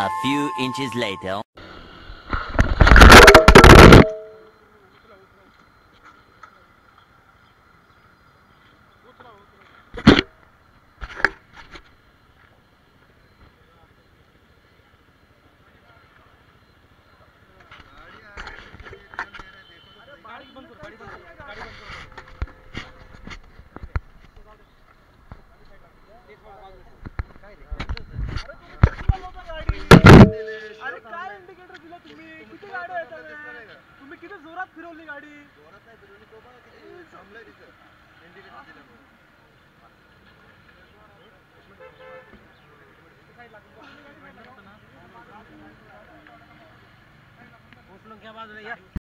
A few inches later. अरे तुम्ही किती गाडी येतात तुम्ही किती जोरात फिरवली गाडी? जोरात नाही फिरवली तो बघा किती थांबलाय तिथं. इंडिकेटर दिल्यामुळे. घ्या बाजूला या.